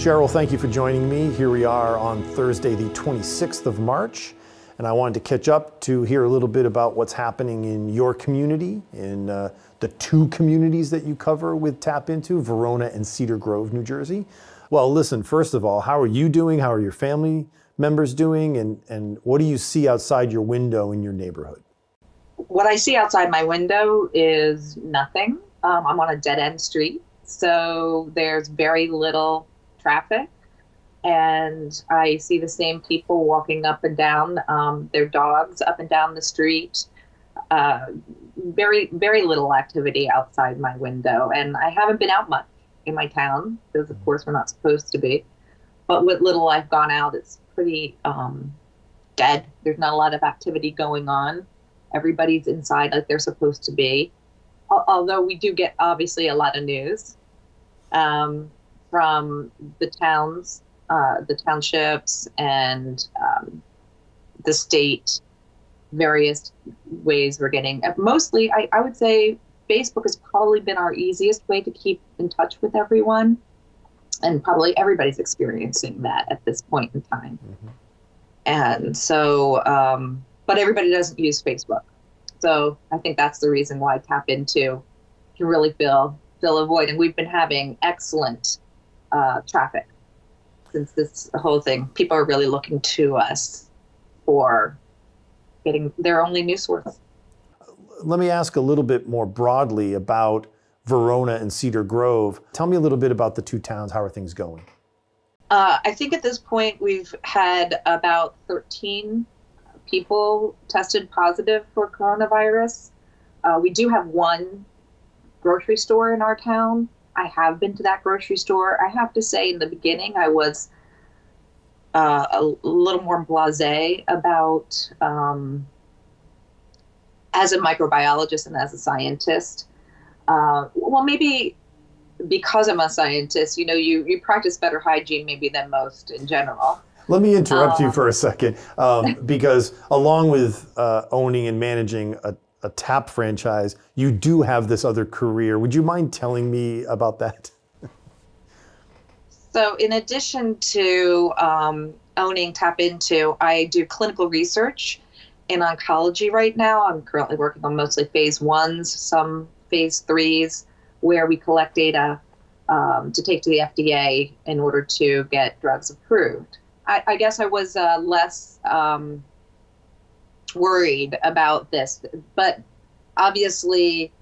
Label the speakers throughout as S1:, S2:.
S1: Cheryl, thank you for joining me. Here we are on Thursday, the 26th of March, and I wanted to catch up to hear a little bit about what's happening in your community, in uh, the two communities that you cover with TAPinto, Verona and Cedar Grove, New Jersey. Well, listen, first of all, how are you doing? How are your family members doing? And, and what do you see outside your window in your neighborhood?
S2: What I see outside my window is nothing. Um, I'm on a dead end street, so there's very little traffic. And I see the same people walking up and down, um, their dogs up and down the street. Uh, very, very little activity outside my window. And I haven't been out much in my town because, of course, we're not supposed to be. But with little I've gone out, it's pretty um, dead. There's not a lot of activity going on. Everybody's inside like they're supposed to be. Although we do get obviously a lot of news. Um, from the towns, uh, the townships, and um, the state, various ways we're getting. Uh, mostly, I, I would say Facebook has probably been our easiest way to keep in touch with everyone. And probably everybody's experiencing that at this point in time. Mm-hmm. And so, um, but everybody doesn't use Facebook. So I think that's the reason why TAPinto can really fill fill a void. And we've been having excellent uh, traffic since this whole thing. People are really looking to us for getting their only news source.
S1: Let me ask a little bit more broadly about Verona and Cedar Grove. Tell me a little bit about the two towns. How are things going?
S2: Uh, I think at this point we've had about 13 people tested positive for coronavirus. Uh, we do have one grocery store in our town I have been to that grocery store. I have to say, in the beginning, I was uh, a little more blasé about, um, as a microbiologist and as a scientist. Uh, well, maybe because I'm a scientist, you know, you, you practice better hygiene maybe than most in general.
S1: Let me interrupt uh, you for a second, um, because along with uh, owning and managing a a tap franchise, you do have this other career. Would you mind telling me about that?
S2: So, in addition to um, owning TAPinto, I do clinical research in oncology right now. I'm currently working on mostly phase ones, some phase threes, where we collect data um, to take to the FDA in order to get drugs approved. I, I guess I was uh, less um, worried about this. But obviously,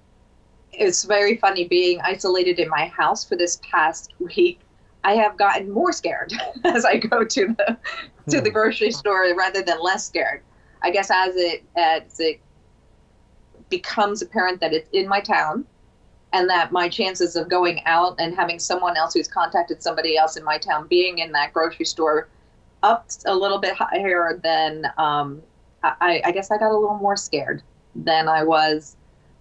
S2: it's very funny being isolated in my house for this past week. I have gotten more scared as I go to the to the hmm. grocery store rather than less scared. I guess as it as it becomes apparent that it's in my town and that my chances of going out and having someone else who's contacted somebody else in my town being in that grocery store up a little bit higher than um, I, I guess I got a little more scared than I was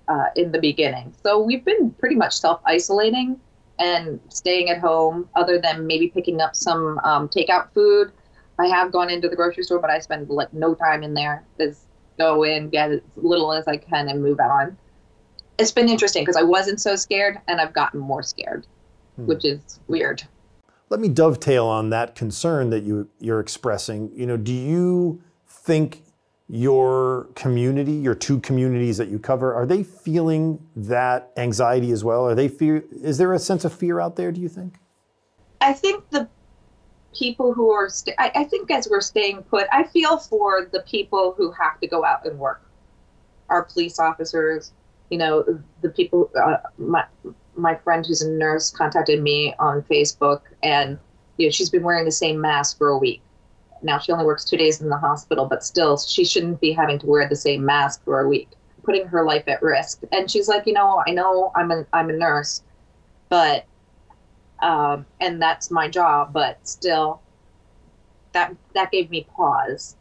S2: uh, in the beginning. So we've been pretty much self isolating and staying at home, other than maybe picking up some um, takeout food. I have gone into the grocery store, but I spend like no time in there. Just go in, get as little as I can, and move on. It's been interesting because I wasn't so scared, and I've gotten more scared, hmm. which is weird.
S1: Let me dovetail on that concern that you you're expressing. You know, do you think your community, your two communities that you cover, are they feeling that anxiety as well? Are they fear? Is there a sense of fear out there? Do you think?
S2: I think the people who are, st- I, I, think as we're staying put, I feel for the people who have to go out and work. Our police officers, you know, the people. Uh, my my friend who's a nurse contacted me on Facebook, and you know, she's been wearing the same mask for a week now she only works two days in the hospital, but still, she shouldn't be having to wear the same mask for a week, putting her life at risk. And she's like, you know, I know I'm a I'm a nurse, but um, and that's my job, but still, that that gave me pause.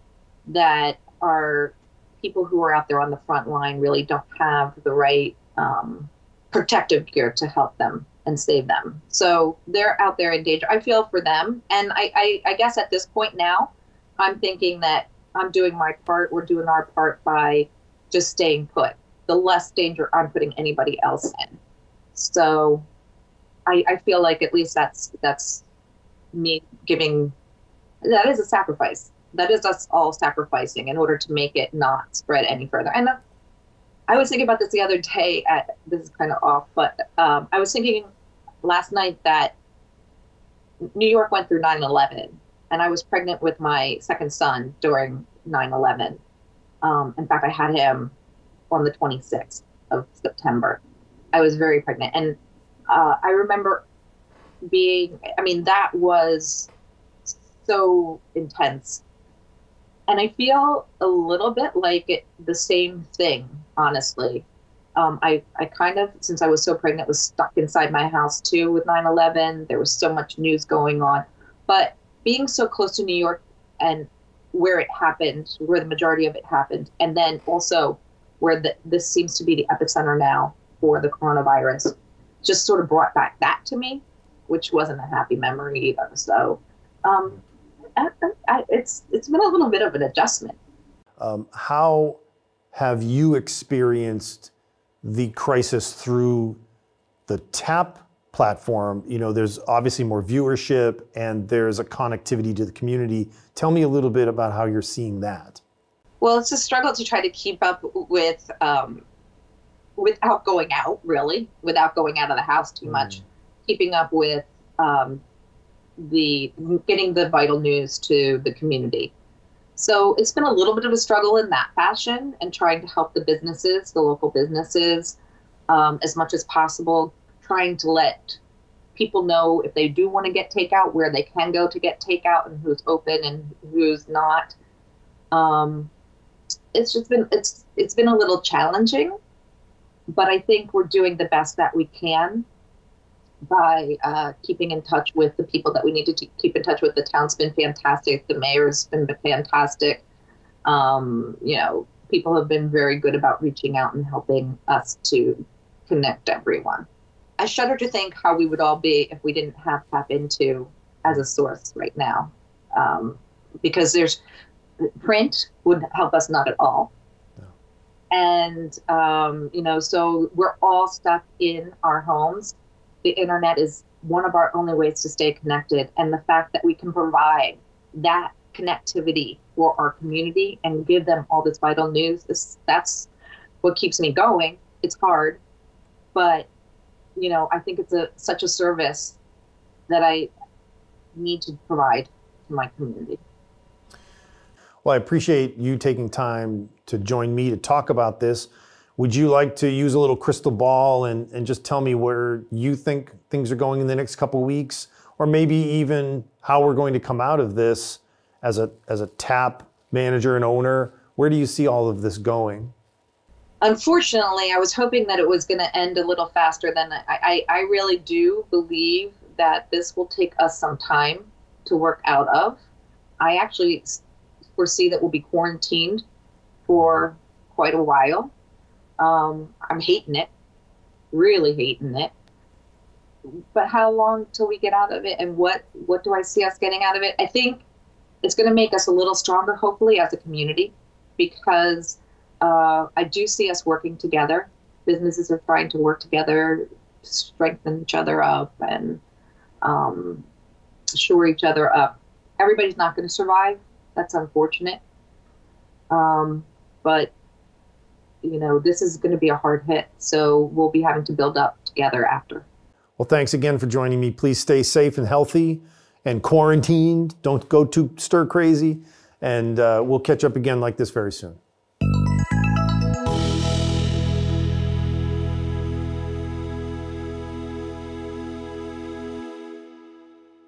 S2: That our people who are out there on the front line really don't have the right um, protective gear to help them and save them. So they're out there in danger. I feel for them. And I, I, I guess at this point now, I'm thinking that I'm doing my part. We're doing our part by just staying put. The less danger I'm putting anybody else in. So I, I feel like at least that's that's me giving that is a sacrifice. That is us all sacrificing in order to make it not spread any further. And uh, I was thinking about this the other day. At this is kind of off, but um, I was thinking last night that New York went through 9/11, and I was pregnant with my second son during 9/11. Um, in fact, I had him on the 26th of September. I was very pregnant, and uh, I remember being. I mean, that was so intense. And I feel a little bit like it, the same thing, honestly. Um, I, I kind of, since I was so pregnant, was stuck inside my house too with 9 11. There was so much news going on. But being so close to New York and where it happened, where the majority of it happened, and then also where the, this seems to be the epicenter now for the coronavirus, just sort of brought back that to me, which wasn't a happy memory either. So um, I, I, it's it's been a little bit of an adjustment.
S1: Um, how have you experienced the crisis through the TAP platform? You know, there's obviously more viewership and there's a connectivity to the community. Tell me a little bit about how you're seeing that.
S2: Well, it's a struggle to try to keep up with um, without going out, really, without going out of the house too much, mm. keeping up with um, the getting the vital news to the community. So it's been a little bit of a struggle in that fashion and trying to help the businesses, the local businesses, um, as much as possible, trying to let people know if they do want to get takeout where they can go to get takeout and who's open and who's not. Um, it's just been it's it's been a little challenging, but I think we're doing the best that we can by uh, keeping in touch with the people that we need to t- keep in touch with. The town's been fantastic. The mayor's been fantastic. Um, you know, people have been very good about reaching out and helping us to connect everyone. I shudder to think how we would all be if we didn't have TAPinto as a source right now, um, because there's print would help us not at all. And um, you know, so we're all stuck in our homes the internet is one of our only ways to stay connected. And the fact that we can provide that connectivity for our community and give them all this vital news is that's what keeps me going. It's hard, but you know, I think it's a such a service that I need to provide to my community.
S1: Well, I appreciate you taking time to join me to talk about this. Would you like to use a little crystal ball and, and just tell me where you think things are going in the next couple weeks, or maybe even how we're going to come out of this as a as a tap manager and owner? Where do you see all of this going?
S2: Unfortunately, I was hoping that it was going to end a little faster than I, I, I really do believe that this will take us some time to work out of. I actually foresee that we'll be quarantined for quite a while. Um, I'm hating it, really hating it. But how long till we get out of it, and what what do I see us getting out of it? I think it's going to make us a little stronger, hopefully, as a community, because uh, I do see us working together. Businesses are trying to work together, strengthen each other up, and um, shore each other up. Everybody's not going to survive. That's unfortunate. Um, but you know, this is going to be a hard hit. So we'll be having to build up together after.
S1: Well, thanks again for joining me. Please stay safe and healthy and quarantined. Don't go too stir crazy. And uh, we'll catch up again like this very soon.